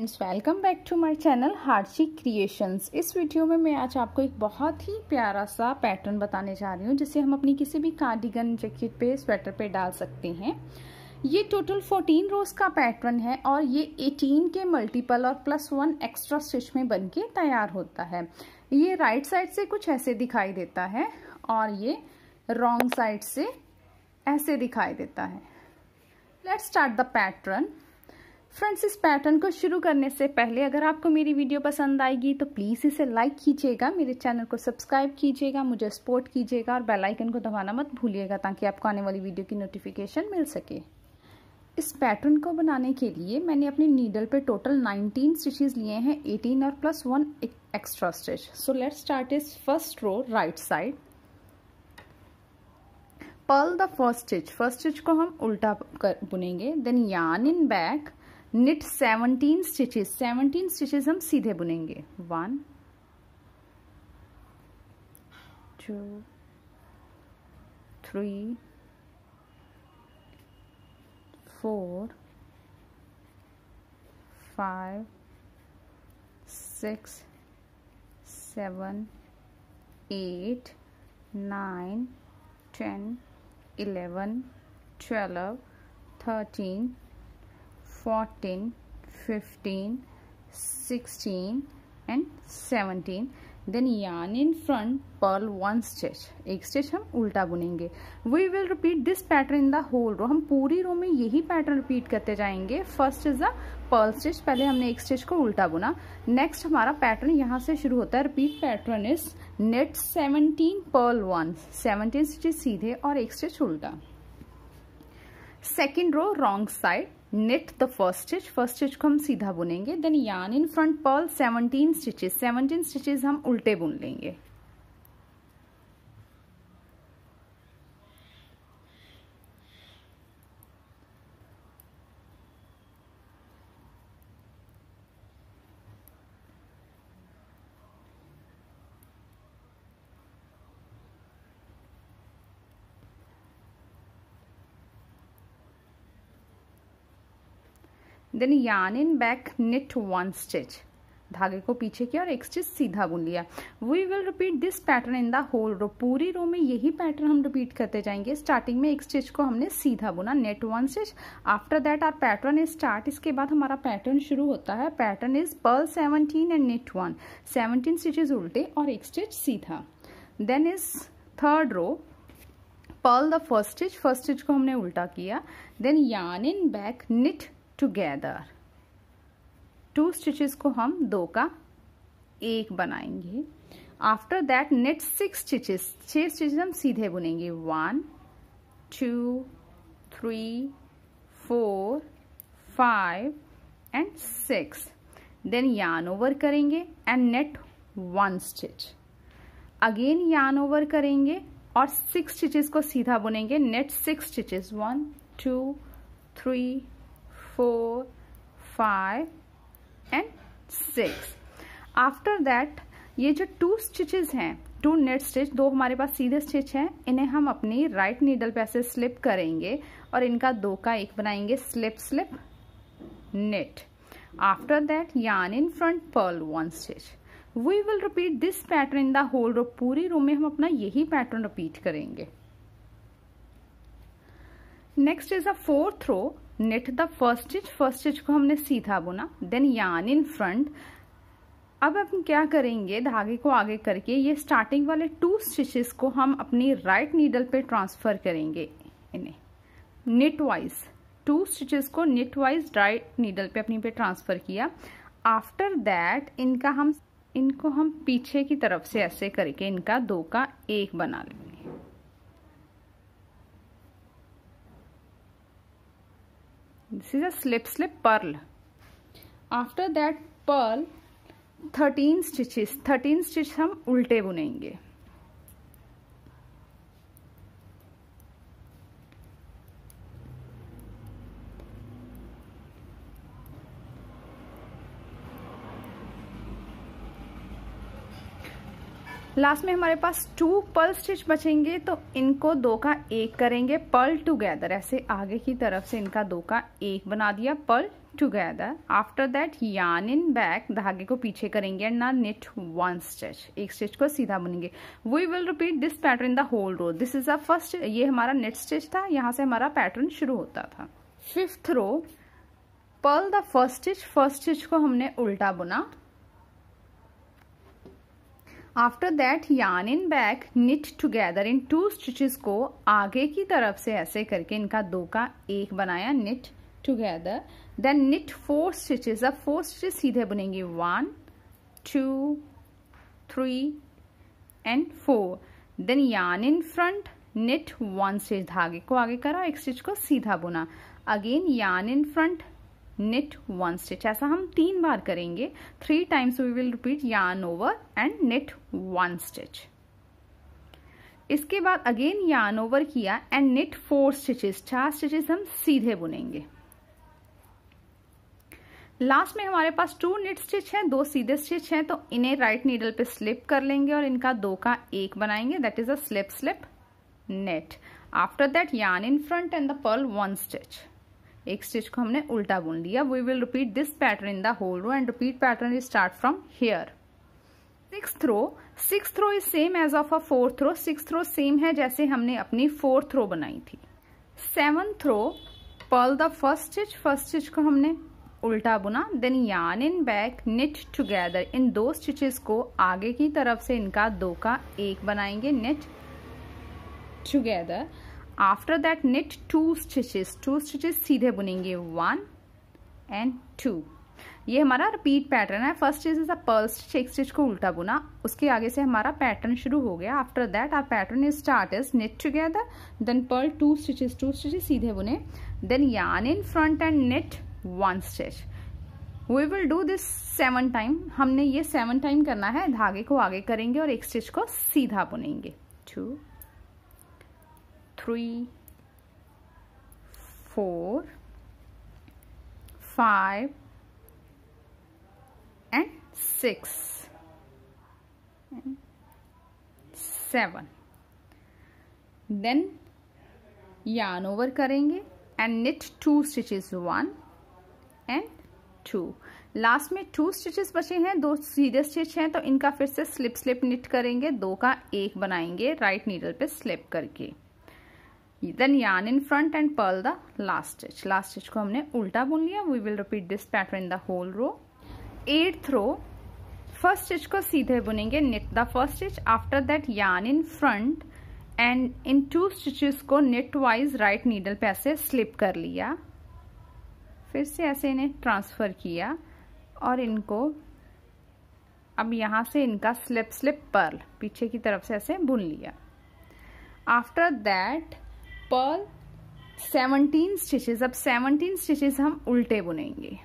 Friends welcome back to my channel Harchi creations इस video में मैं आज आपको एक बहुत ही प्यारा सा पैटर्न बताने जा रही हूँ, जिसे हम अपनी किसी भी कार्डिगन जैकेट पे स्वेटर पे डाल सकते हैं। ये टोटल 14 रोज का पैटर्न है और ये 18 के मल्टीपल और प्लस वन एक्स्ट्रा स्टिच में बन के तैयार होता है। ये राइट साइड से कुछ ऐसे दिखाई देता है और ये रॉन्ग साइड से ऐसे दिखाई देता है। Let start the pattern friends इस पैटर्न को शुरू करने से पहले अगर आपको मेरी वीडियो पसंद आएगी तो प्लीज़ इसे लाइक कीजिएगा, मेरे चैनल को सब्सक्राइब कीजिएगा, मुझे सपोर्ट कीजिएगा और बेल आइकन को दबाना मत भूलिएगा ताकि आपको आने वाली वीडियो की नोटिफिकेशन मिल सके। इस पैटर्न को बनाने के लिए मैंने अपने नीडल पे टोटल 19 स्टिचेस लिए हैं 18 और plus one extra stitch so let start is first row right side purl the first stitch first stitch को हम उल्टा कर बुनेंगे then yarn in back knit 17 stitches 17 stitches हम सीधे बुनेंगे। One two three four five six seven eight nine ten eleven twelve thirteen 14 15 16 and 17 then yarn in front purl one stitch एक stitch हम उल्टा बुनेंगे we will repeat this pattern in the whole row हम पूरी row में यही pattern repeat करते जाएँगे first is the purl stitch पहले हमने एक स्टिच को उल्टा बुना नेक्स्ट हमारा पैटर्न यहाँ से शुरू होता है repeat pattern is knit 17 purl one 17 stitch सीधे और एक स्टिच उल्टा second row wrong side knit the first stitch first stitch को हम सीधा बुनेंगे. Then yarn in front purl 17 stitches 17 stitches हम उल्टे बुन लेंगे. Then yarn in back knit one stitch धागे को पीछे किया और एक स्टिच सीधा बुन लिया। We will repeat this pattern in the whole row पूरी रो में यही पैटर्न हम रिपीट करते जाएँगे। स्टार्टिंग में एक स्टिच को हमने सीधा बुना knit one stitch after that our pattern is start इसके बाद हमारा पैटर्न शुरू होता है। Pattern is purl seventeen and knit one seventeen stitches उल्टे और एक स्टिच सीधा। Then is third row purl the first stitch first stitch को हमने उल्टा किया। Then yarn in back knit together two stitches को हम दो का एक बनाएँगे. After that knit six stitches छह स्टिचेस हम सीधे बुनेंगे. One two three four five and six then yarn over करेंगे and knit one stitch again yarn over करेंगे और सिक्स स्टिचेस को सीधा बुनेंगे. Knit six stitches one two three four five and six after that ये जो two stitches हैं two knit stitch दो हमारे पास सीधे स्टिच हैं, इन्हें हम अपनी राइट नीडल पे ऐसे स्लिप करेंगे और इनका दो का एक बनाएँगे slip slip knit after that yarn in front purl one stitch we will repeat this pattern in the whole row पूरी रो में हम अपना यही पैटर्न रिपीट करेंगे. Next is a fourth row knit the first stitch first stitch को हमने सीधा बुना देन यान इन फ्रंट अब हम क्या करेंगे? धागे को आगे करके ये स्टार्टिंग वाले टू स्टिचेस को हम अपनी राइट right नीडल पे ट्रांसफ़र करेंगे इन्हें। निट वाइज टू स्टिचेस को निट वाइज राइट नीडल पे अपनी पे ट्रांसफ़र किया। आफ्टर दैट इनका हम, इनको हम पीछे की तरफ़ से ऐसे करके इनका दो का एक बना लेंगे। This is a slip slip purl after that purl 13 stitches 13 stitch हम उल्टे बुनेंगे लास्ट में हमारे पास टू पर्ल स्टिच बचेंगे तो इनको दो का एक करेंगे पर्ल टुगेदर ऐसे आगे की तरफ़ से इनका दो का एक बना दिया Perl together after that yarn in back धागे को पीछे करेंगे एंड ना निट वन स्टिच एक स्टिच को सीधा बुनेंगे. We will repeat this pattern in the whole row this is a first ये हमारा नेट स्टिच था, यहाँ से हमारा पैटर्न शुरू होता था. Fifth row purl the first stitch first stitch को हमने उल्टा बुना. After that yarn in back knit together in two stitches को आगे की तरफ़ से ऐसे करके इनका दो का एक बनाया knit together then knit four stitches अब फोर स्टिचेस सीधे बुनेंगे. One two three and four then yarn in front knit one stitch धागे को आगे करा, एक स्टिच को सीधा बुना. Again yarn in front knit one stitch. ऐसा हम तीन बार करेंगे. Three times we will repeat yarn over and knit one stitch. इसके बाद अगेन yarn ओवर किया एंड knit फोर स्टिचेस चार स्टिचेस हम सीधे बुनेंगे. लास्ट में हमारे पास टू निट स्टिच है, दो सीधे स्टिच है तो इन्हें राइट नीडल पे स्लिप कर लेंगे और इनका दो का एक बनाएँगे. That is a slip slip knit after that yarn in front and the purl one stitch एक स्टिच को हमने उल्टा बुन लिया। We will repeat this pattern in the whole row and repeat pattern is start from here sixth row sixth row is same as of a fourth row sixth row same है जैसे हमने अपनी fourth row बनाई थी। Seventh row purl the first stitch first stitch को हमने उल्टा बुना। Then yarn in back knit together in दो स्टिचेस को आगे की तरफ़ से इनका दो का एक बनाएँगे। Knit together after that knit two stitches two stitches सीधे बुनेंगे. वन एंड टू ये हमारा रिपीट पैटर्न है. First is is a purl stitch एक स्टिच को उल्टा बुना. उसके आगे से हमारा पैटर्न शुरू हो गया. After that our pattern is start is knit together then purl two stitches two stitches सीधे बुने. Then yarn in front and knit one stitch we will do this seven time हमने ये सेवन टाइम करना है. धागे को आगे करेंगे और एक स्टिच को सीधा बुनेंगे. Two three, four, five, and six, and seven. Then yarn over करेंगे and knit two stitches one and two. Last में टू स्टिचेस बचे हैं दो सीधे स्टिच हैं तो इनका फिर से स्लिप स्लिप निट करेंगे दो का एक बनाएँगे राइट नीडल पे स्लिप करके then yarn in front and purl the last stitch last stitch को हमने उल्टा बुन लिया। We will repeat this pattern in the whole row eighth row first stitch को सीधे बुनेंगे। Knit the first stitch after that yarn in front and in two stitches को net wise right needle पे ऐसे स्लिप कर लिया। फिर से ऐसे इन्हें ट्रांसफ़र किया और इनको अब यहाँ से इनका स्लिप स्लिप पर्ल पीछे की तरफ़ से ऐसे बुन लिया। आफ्टर दैट पर्ल 17 स्टिचेस अब 17 स्टिचेस हम उल्टे बुनेंगे।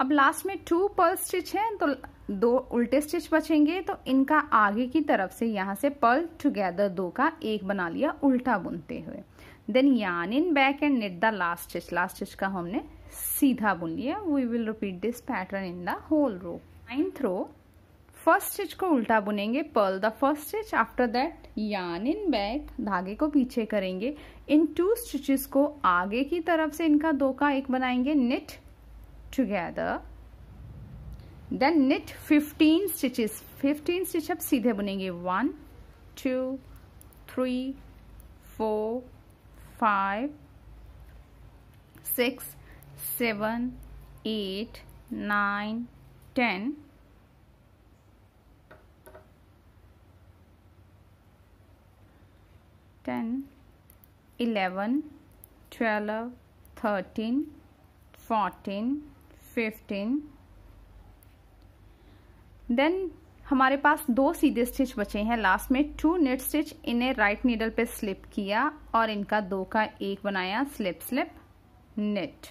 अब लास्ट में टू पर्ल स्टिच है तो दो उल्टे स्टिच बचेंगे तो इनका आगे की तरफ़ से यहाँ से पर्ल टुगेदर दो का एक बना लिया उल्टा बुनते हुए। Then yarn in back and knit the last stitch last stitch का हमने सीधा बुन लिया। We will repeat this pattern in the whole row ninth row first stitch को उल्टा बुनेंगे purl the first stitch after that yarn in back धागे को पीछे करेंगे। इन टू स्टिचेस को आगे की तरफ़ से इनका दो का एक बनाएँगे। Knit together then knit 15 stitches 15 stitch अब सीधे बुनेंगे। One two three four five six seven eight nine ten ten eleven twelve thirteen fourteen fifteen then हमारे पास दो सीधे स्टिच बचे हैं। लास्ट में टू नेट स्टिच इन्हें राइट नीडल पे स्लिप किया और इनका दो का एक बनाया स्लिप स्लिप नेट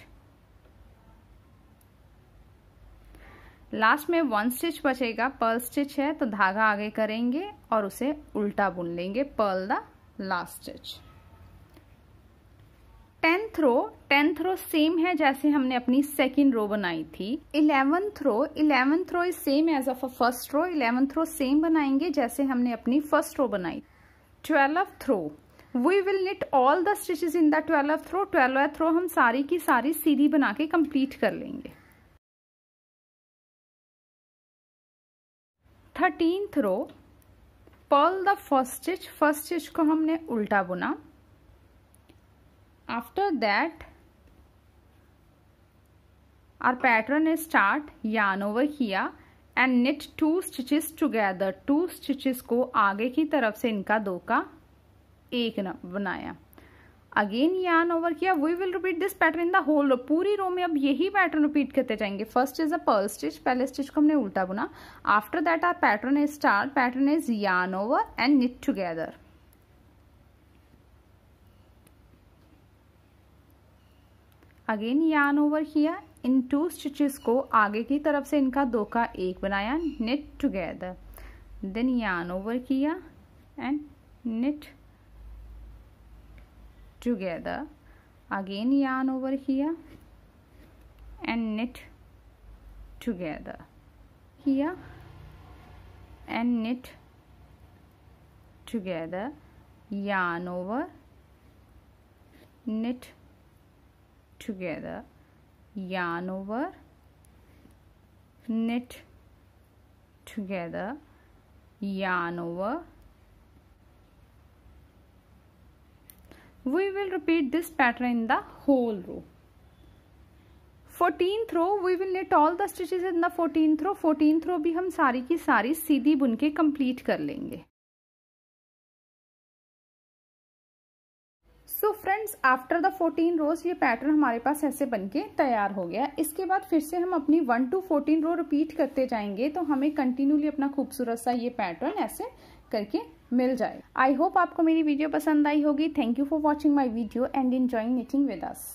लास्ट में वन स्टिच बचेगा। पर्ल स्टिच है तो धागा आगे करेंगे और उसे उल्टा बुन लेंगे। Purl the last stitch tenth row tenth row same है जैसे हमने अपनी सेकेंड रो बनाई थी। Eleventh row eleventh row is same as of a first row eleventh row same बनाएँगे जैसे हमने अपनी फ़र्स्ट रो बनाई। Twelfth row we will knit all the stitches in the twelfth row twelfth row हम सारी की सारी सीधी बना के कंप्लीट कर लेंगे। Thirteenth row purl the first stitch first stitch को हमने उल्टा बुना। After that, our pattern is start, yarn over here, and knit two stitches together. Two stitches को आगे की तरफ़ से इनका दो का एक बनाया। अगेन यान ओवर किया we will repeat this pattern in the whole row पूरी रो में अब यही पैटर्न रिपीट करते जाएँगे। First is a purl stitch पहले स्टिच को हमने उल्टा बुना। After that our pattern is start pattern is yarn over and knit together again yarn over किया इन टू स्टिचेस को आगे की तरफ़ से इनका दो का एक बनाया knit together then yarn over किया and knit together again yarn over किया एंड निट टुगेदर किया and knit together yarn over knit together yarn over knit together yarn over we will repeat this pattern in the whole row 14th row we will knit all the stitches in the 14th row 14th row भी हम सारी की सारी सीधी बुन के complete कर लेंगे so friends after the 14 rows ये पैटर्न हमारे पास ऐसे बन के तैयार हो गया। इसके बाद फिर से हम अपनी वन टू 14 रो रिपीट करते जाएँगे तो हमें कंटिन्यूली अपना खूबसूरत सा ये पैटर्न ऐसे करके मिल जाए आई होप आपको मेरी वीडियो पसंद आई होगी। Thank you for watching my video and enjoying knitting with us